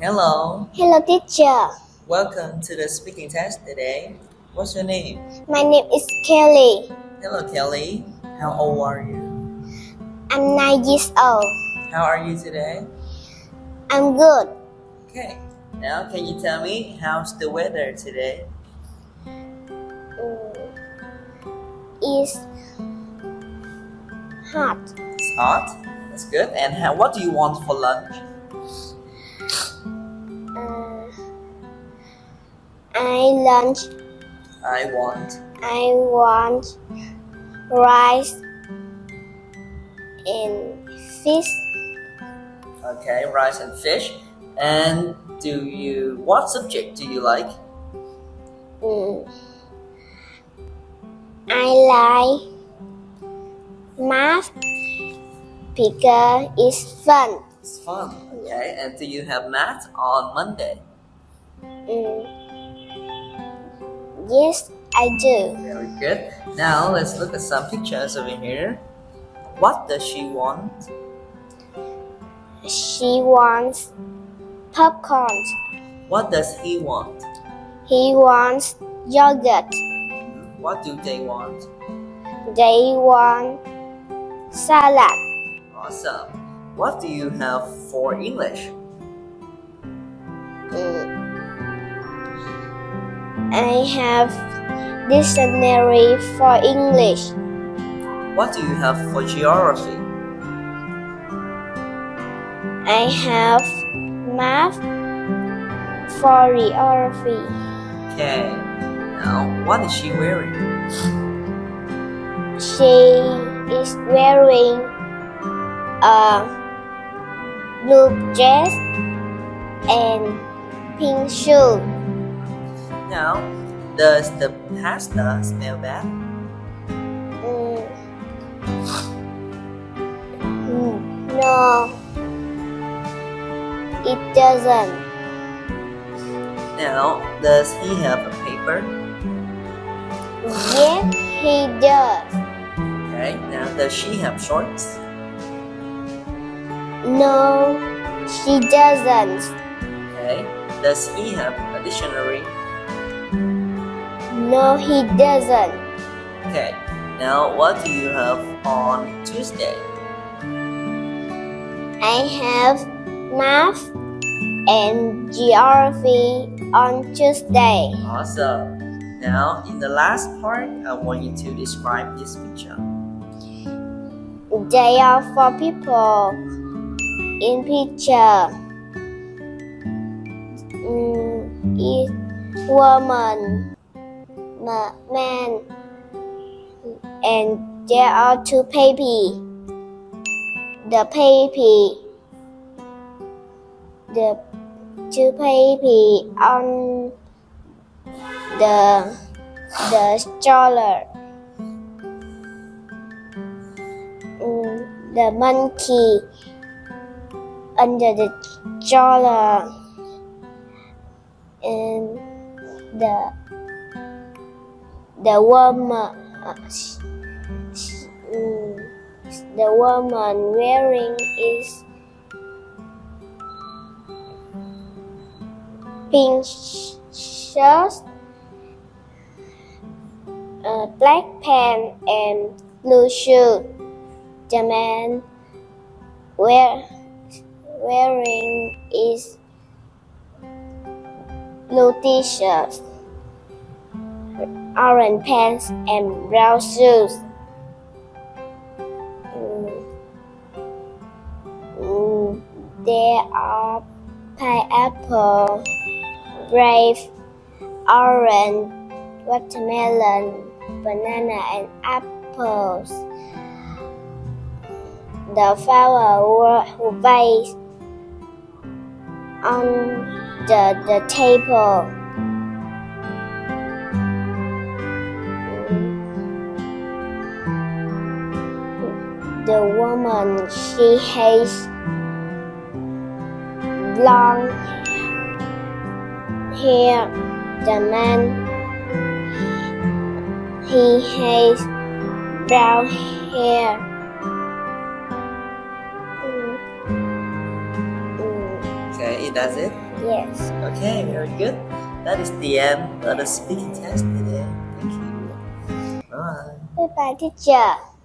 Hello, Hello, teacher. welcome to the speaking test today. What's your name? My name is Kelly. Hello, Kelly. How old are you? I'm nine years old. How are you today? I'm good. Okay. Now, can you tell me how's the weather today? Mm, It's hot. It's hot. That's good. And how, what do you want for lunch? I lunch. I want. I want rice and fish. Okay, rice and fish. And do you? What subject do you like? Mm. I like math because it's fun. It's fun. Okay. And do you have math on Monday? Mm. Yes, I do. Very good. Now let's look at some pictures over here. What does she want? She wants popcorn. What does he want? He wants yogurt. What do they want? They want salad. Awesome. What do you have for English? Mm. I have dictionary for English. What do you have for geography? I have math for geography. Okay. Now, what is she wearing? She is wearing a blue dress and pink shoe. Now, does the pasta smell bad? Mm. Mm, No, it doesn't. Now, does he have a paper? Yes, he does. Okay. Now, does she have shorts? No, she doesn't. Okay. Does he have a dictionary? No, he doesn't. Okay. Now, what do you have on Tuesday? I have math and geography on Tuesday. Awesome. Now, in the last part, I want you to describe this picture. There are four people in picture. Mm, is woman, ma- man, and there are two baby. The baby, the two baby on the the stroller. Mm, the monkey under the stroller and the the woman uh, the woman wearing is pink shirt uh, black pants and blue shoes. the man wear, wearing is blue t-shirt, orange pants, and brown shoes. Mm. Mm, There are pineapple, grape, orange, watermelon, banana, and apples. The flower were based on the, the table. The woman she has long hair. The man he has brown hair. Okay, that's it. Yes. Okay, very good. That is the end of the speaking test today. Thank you. Bye. Bye bye, teacher.